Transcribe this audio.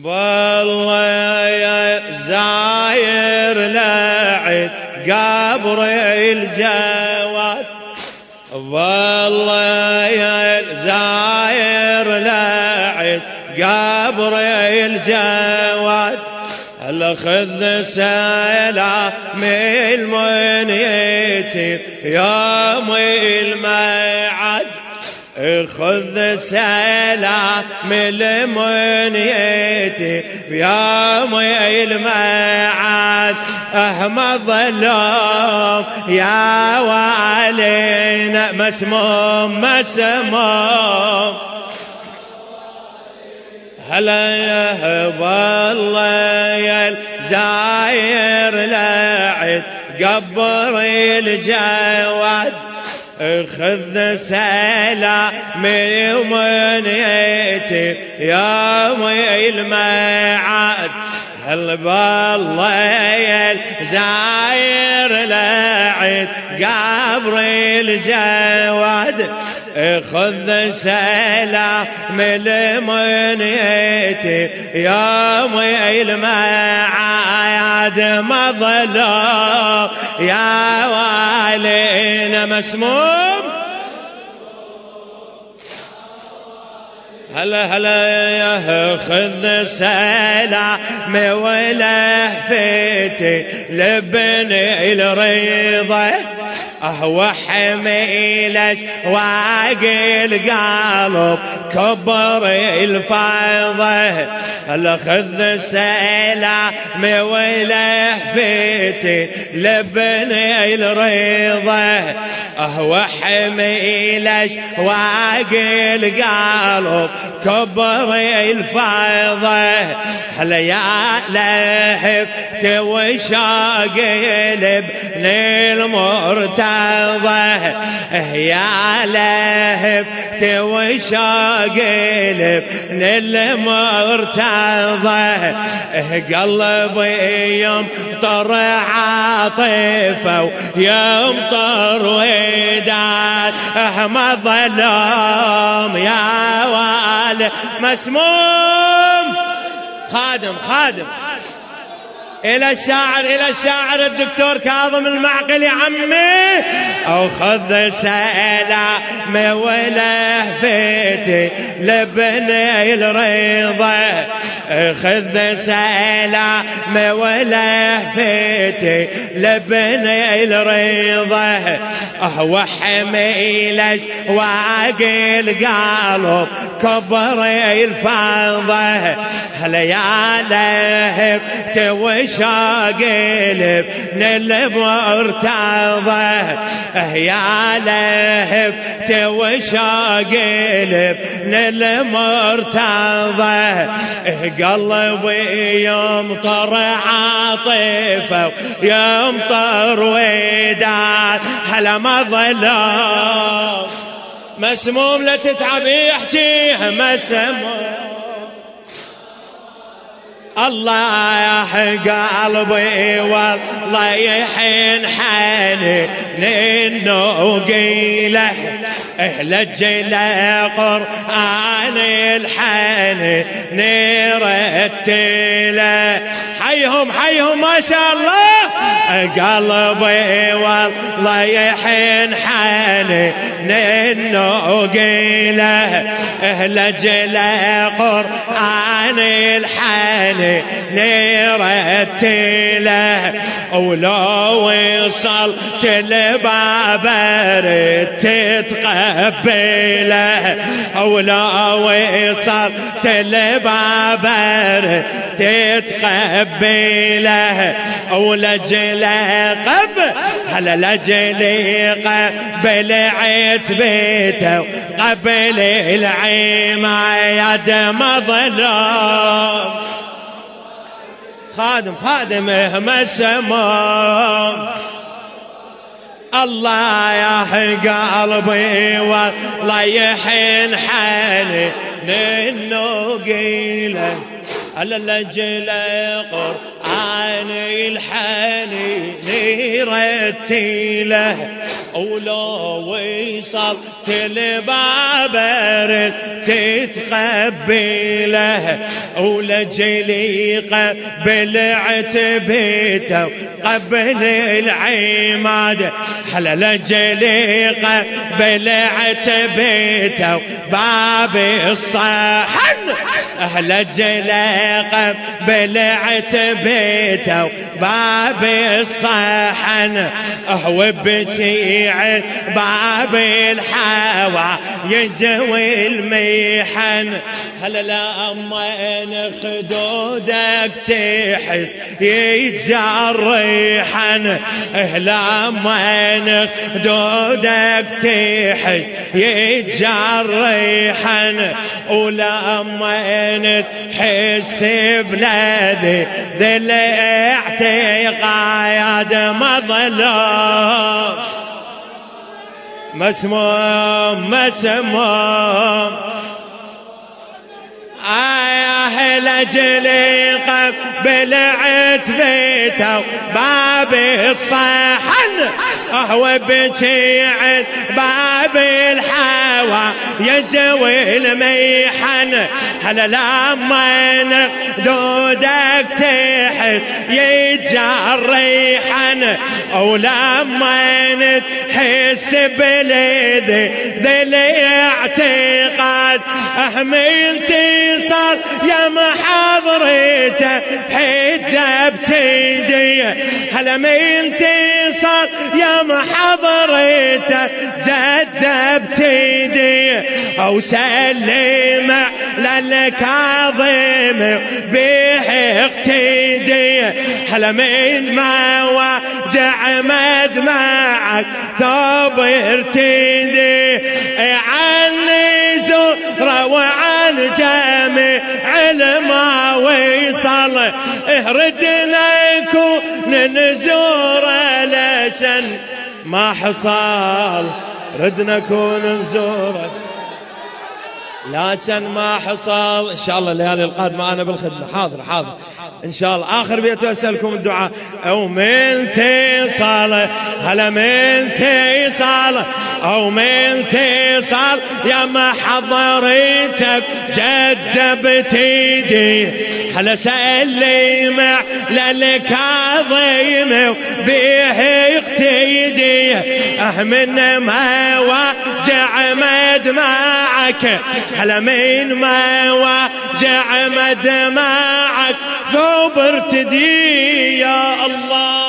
والله يا زاير لعد قبر الجواد والله يا زاير لعد قبر الجواد هلا خذ سلام المنيتي يوم المعاد خذ سلام المنيتي يوم المعاد أحمد ظلوم يا والينا مسموم مسموم. هلا يا والله يا الزاير لعد قبر الجواد؟ خذ سلام منيتي يا المعاد. هل بالله يا زاير لعد قبر الجواد؟ خذ سلام المنيتي يوم المعاد مظلوم. يا والينا مسموم. هلا هلا يا خذ سلام ولهفتي لبني الرضا. أهو حميلك واقل قلب كبر الفاضة هلا خذ سلام ولهفتي لبني الرضا. أهو حميلك واقل قلب كبر الفاضة هلا يا لهف توشاق لبن المرتضى يا لهف توشاق لبن المرتضى قلبي يمطر عاطفة ويمطر وداد ما ظلام يا والد مسموم خادم خادم إلى الشاعر إلى الشاعر الدكتور كاظم المعقل عمي. أو خذ سلام ولهفتي لبني الرضا. خذ سلام ولهفتي لبني الرضا. أهو حميلش واقل قلب كبر الفضة هلا يا لهب توشاقلب نلب مرتضى يا لهب توشاقلب نلب مرتضى قلبي يمطر عاطفة يمطر وداد هلا ما ظلام مسموم لا تتعب يحكيها مسموم الله يا قلبي والله يحين حالي لأنه قيله. لجل قرآن الحاني نرتله حيهم حيهم ما شاء الله. قلبي والله يحن حالي ننو قيله لجل قرآن الحاني نرتله ولو وصلت البابر تتقبله ولو وصلت البابر تتقبله ولجل قب هلا لجل قبل بيته قبل العيمة يد مظلوم. خادم خادم ما سمام الله يا قلبي والله يحن حالي لأنه قيله على لجل قرآن الحاني نيرتيله ولو وصل كل بابر تتقبله ولجلي قبل عتبيته قبل العماد. حلا لجلي قبل عتبيته باب الصحن. أهل جلاقة بلعت بيته باب الصحن. هو باب الحوا يجوي الميحن. هلا لا أما خدودك تحس يتجرحن هلا أما خدودك تحس يتجرحن أما تحس بلادي ذي الاعتقاد مظلوم. مسموم مسموم آه لجلي قبل عتبيته باب الصحن هو بتيعد باب الحوا يجوي الميحن. هلا لما دودك تحت يتجريحن أو لما تحس بليدي ذي الاعتقاد اهميتي صار يا محضرته حدة بتيدي هلا من تصل يا محضرته جدة بتيدي أو سلم للكاظم به اقتدي هلا من ما وجع مدمعك ثوب ارتدي جميع علما ويصل. اهردنا يكون نزور لجن. ما حصل. ردنا كون نزوره لكن ما حصل. إن شاء الله الليالي القادمة أنا بالخدمة. حاضر حاضر. إن شاء الله. آخر بيت أسألكم الدعاء. أو من تصال. هلا من تصال. أو من تصال. يا ما حضرتك جد بتيدي. هلا سلم للكاظم به اقتيدي اهمن ما وجع مدمعك هلا من ما وجع مدمعك ثوب ارتدي يا الله.